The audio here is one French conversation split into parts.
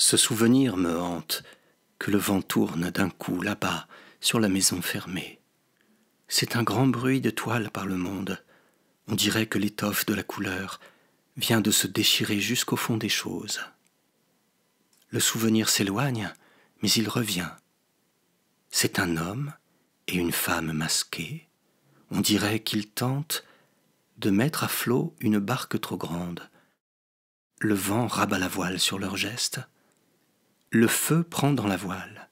Ce souvenir me hante, que le vent tourne d'un coup là-bas sur la maison fermée. C'est un grand bruit de toile par le monde. On dirait que l'étoffe de la couleur vient de se déchirer jusqu'au fond des choses. Le souvenir s'éloigne, mais il revient. C'est un homme et une femme masqués. On dirait qu'ils tentent de mettre à flot une barque trop grande. Le vent rabat la voile sur leurs gestes. Le feu prend dans la voile.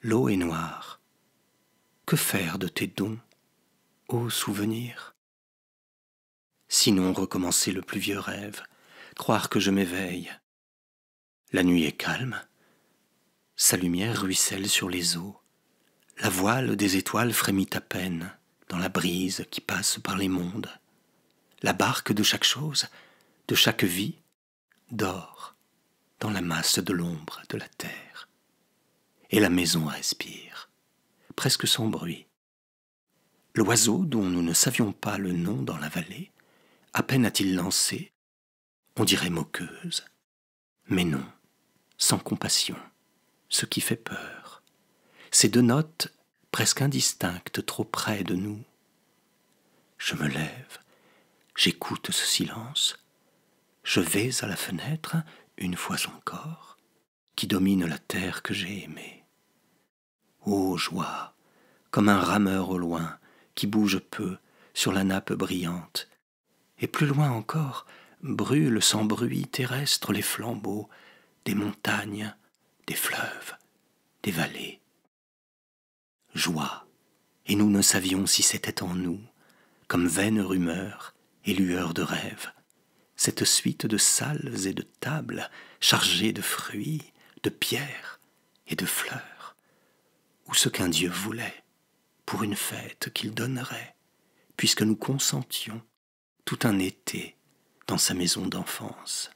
L'eau est noire. Que faire de tes dons, ô souvenir? Sinon recommencer le plus vieux rêve, croire que je m'éveille. La nuit est calme, sa lumière ruisselle sur les eaux, la voile des étoiles frémit à peine dans la brise qui passe par les mondes. La barque de chaque chose, de chaque vie, dort dans la masse de l'ombre de la terre. Et la maison respire, presque sans bruit. L'oiseau dont nous ne savions pas le nom dans la vallée, à peine a-t-il lancé, on dirait moqueuse, mais non, sans compassion, ce qui fait peur. Ces deux notes presque indistinctes trop près de nous. Je me lève, j'écoute ce silence, je vais à la fenêtre, une fois encore, qui domine la terre que j'ai aimée. Ô joie, comme un rameur au loin, qui bouge peu sur la nappe brillante, et plus loin encore, brûle sans bruit terrestre les flambeaux des montagnes, des fleuves, des vallées. Joie, et nous ne savions si c'était en nous, comme vaine rumeur et lueur de rêve, cette suite de salles et de tables chargées de fruits, de pierres et de fleurs, ou ce qu'un Dieu voulait pour une fête qu'il donnerait, puisque nous consentions tout un été dans sa maison d'enfance.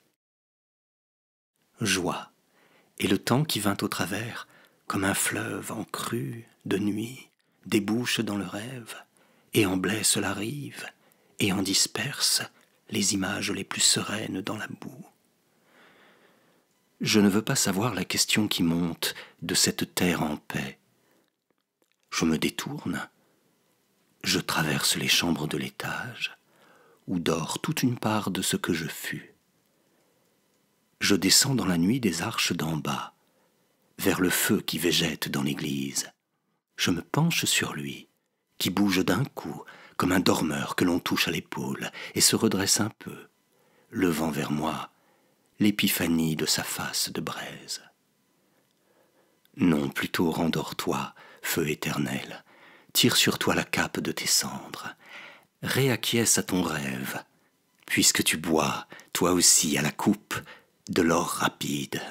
Joie, et le temps qui vint au travers, comme un fleuve en crue de nuit, débouche dans le rêve, et en blesse la rive, et en disperse les images les plus sereines dans la boue. Je ne veux pas savoir la question qui monte de cette terre en paix. Je me détourne, je traverse les chambres de l'étage, où dort toute une part de ce que je fus. Je descends dans la nuit des arches d'en bas, vers le feu qui végète dans l'église. Je me penche sur lui, qui bouge d'un coup, comme un dormeur que l'on touche à l'épaule, et se redresse un peu, levant vers moi l'épiphanie de sa face de braise. Non, plutôt rendors-toi, feu éternel, tire sur toi la cape de tes cendres, réacquiesce à ton rêve, puisque tu bois, toi aussi, à la coupe de l'or rapide.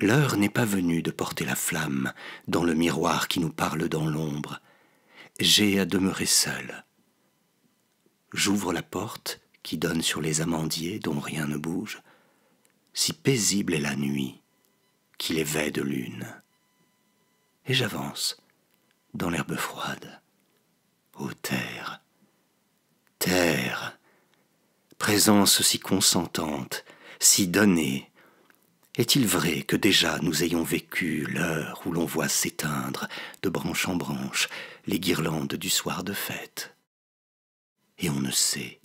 L'heure n'est pas venue de porter la flamme dans le miroir qui nous parle dans l'ombre. J'ai à demeurer seul. J'ouvre la porte qui donne sur les amandiers dont rien ne bouge. Si paisible est la nuit qu'il est de lune. Et j'avance dans l'herbe froide. Ô terre, terre, présence si consentante, si donnée, est-il vrai que déjà nous ayons vécu l'heure où l'on voit s'éteindre, de branche en branche, les guirlandes du soir de fête Et on ne sait,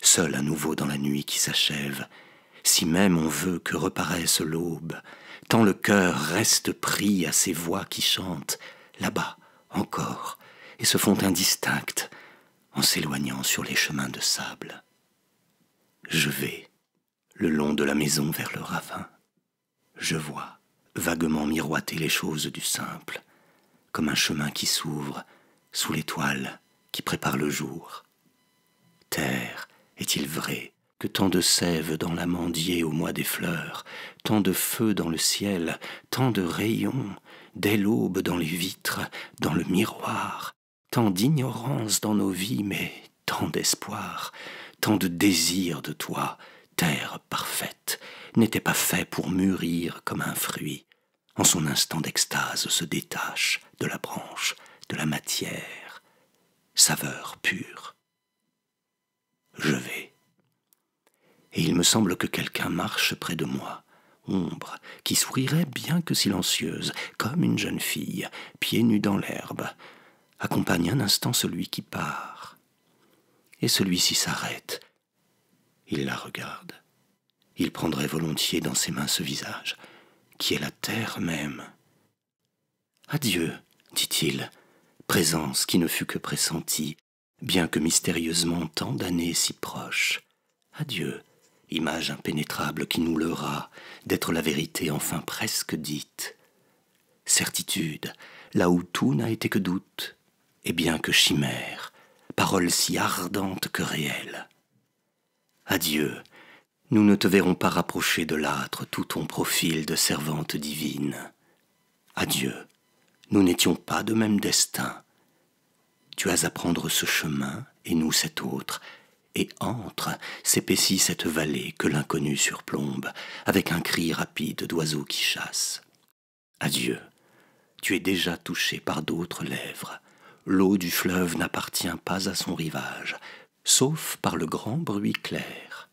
seul à nouveau dans la nuit qui s'achève, si même on veut que reparaisse l'aube, tant le cœur reste pris à ces voix qui chantent, là-bas, encore, et se font indistinctes, en s'éloignant sur les chemins de sable. Je vais, le long de la maison vers le ravin je vois vaguement miroiter les choses du simple, comme un chemin qui s'ouvre sous l'étoile qui prépare le jour. Terre, est-il vrai que tant de sève dans l'amandier au mois des fleurs, tant de feu dans le ciel, tant de rayons, dès l'aube dans les vitres, dans le miroir, tant d'ignorance dans nos vies, mais tant d'espoir, tant de désir de toi, terre parfaite, n'était pas fait pour mûrir comme un fruit. En son instant d'extase se détache de la branche, de la matière, saveur pure. Je vais. Et il me semble que quelqu'un marche près de moi, ombre, qui sourirait bien que silencieuse, comme une jeune fille, pieds nus dans l'herbe, accompagne un instant celui qui part. Et celui-ci s'arrête. Il la regarde. Il prendrait volontiers dans ses mains ce visage, qui est la terre même. Adieu, dit-il, présence qui ne fut que pressentie, bien que mystérieusement tant d'années si proches. Adieu, image impénétrable qui nous leurra d'être la vérité enfin presque dite. Certitude, là où tout n'a été que doute, et bien que chimère, parole si ardente que réelle. Adieu, nous ne te verrons pas rapprocher de l'âtre tout ton profil de servante divine. Adieu, nous n'étions pas de même destin. Tu as à prendre ce chemin et nous cet autre, et entre s'épaissit cette vallée que l'inconnu surplombe, avec un cri rapide d'oiseau qui chasse. Adieu, tu es déjà touché par d'autres lèvres. L'eau du fleuve n'appartient pas à son rivage, sauf par le grand bruit clair.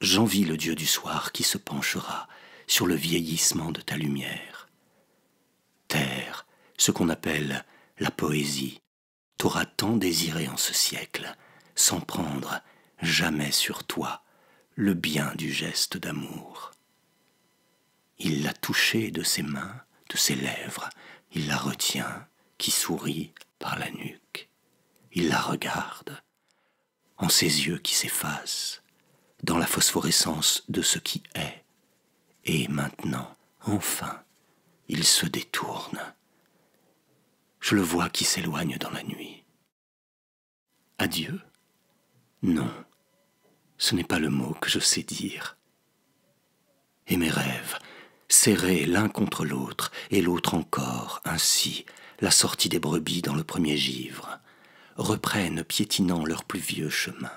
J'envie le Dieu du soir qui se penchera sur le vieillissement de ta lumière. Ce qu'on appelle la poésie, t'aura tant désiré en ce siècle, sans prendre jamais sur toi le bien du geste d'amour. Il l'a touchée de ses mains, de ses lèvres, il la retient, qui sourit par la nuque. Il la regarde, en ses yeux qui s'effacent, dans la phosphorescence de ce qui est. Et maintenant, enfin, il se détourne. Je le vois qui s'éloigne dans la nuit. Adieu non, ce n'est pas le mot que je sais dire. Et mes rêves, serrés l'un contre l'autre, et l'autre encore, ainsi, la sortie des brebis dans le premier givre, reprennent piétinant leur plus vieux chemin.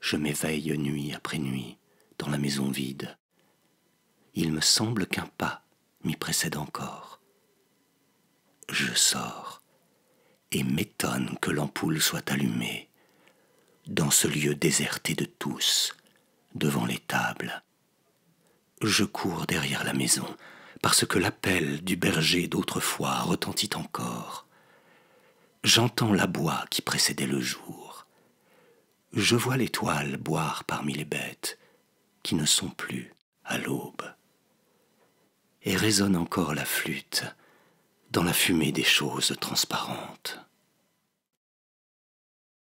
Je m'éveille nuit après nuit dans la maison vide. Il me semble qu'un pas m'y précède encore. Je sors et m'étonne que l'ampoule soit allumée dans ce lieu déserté de tous, devant les tables. Je cours derrière la maison, parce que l'appel du berger d'autrefois retentit encore. J'entends la bois qui précédait le jour. Je vois l'étoile boire parmi les bêtes qui ne sont plus à l'aube. Et résonne encore la flûte dans la fumée des choses transparentes.